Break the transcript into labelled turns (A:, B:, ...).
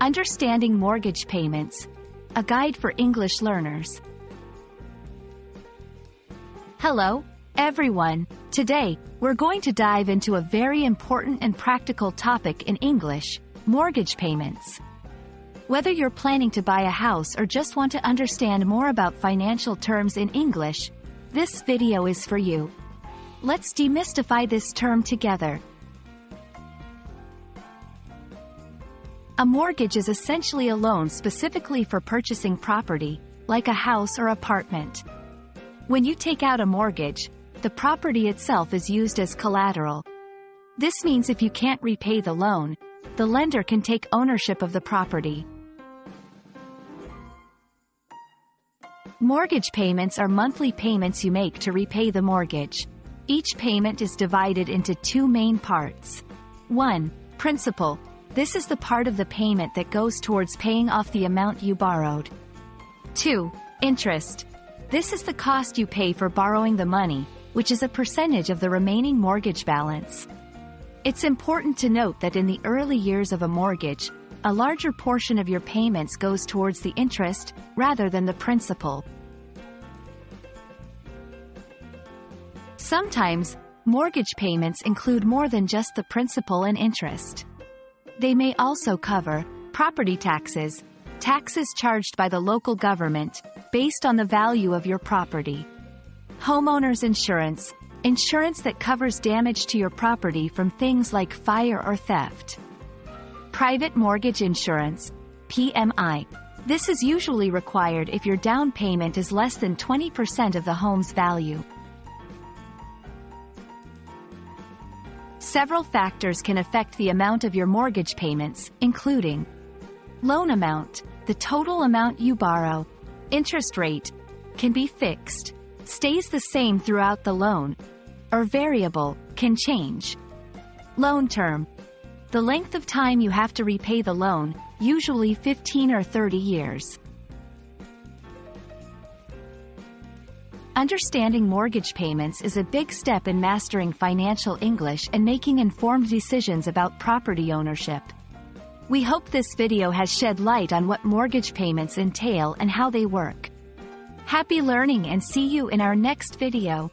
A: Understanding Mortgage Payments, a guide for English learners. Hello, everyone. Today, we're going to dive into a very important and practical topic in English, mortgage payments. Whether you're planning to buy a house or just want to understand more about financial terms in English, this video is for you. Let's demystify this term together. A mortgage is essentially a loan specifically for purchasing property, like a house or apartment. When you take out a mortgage, the property itself is used as collateral. This means if you can't repay the loan, the lender can take ownership of the property. Mortgage payments are monthly payments you make to repay the mortgage. Each payment is divided into two main parts. 1. Principal, this is the part of the payment that goes towards paying off the amount you borrowed. 2. Interest. This is the cost you pay for borrowing the money, which is a percentage of the remaining mortgage balance. It's important to note that in the early years of a mortgage, a larger portion of your payments goes towards the interest, rather than the principal. Sometimes, mortgage payments include more than just the principal and interest. They may also cover property taxes, taxes charged by the local government, based on the value of your property. Homeowner's insurance, insurance that covers damage to your property from things like fire or theft. Private mortgage insurance, PMI. This is usually required if your down payment is less than 20% of the home's value. Several factors can affect the amount of your mortgage payments, including loan amount, the total amount you borrow, interest rate, can be fixed, stays the same throughout the loan, or variable, can change. Loan term, the length of time you have to repay the loan, usually 15 or 30 years. Understanding mortgage payments is a big step in mastering financial English and making informed decisions about property ownership. We hope this video has shed light on what mortgage payments entail and how they work. Happy learning and see you in our next video.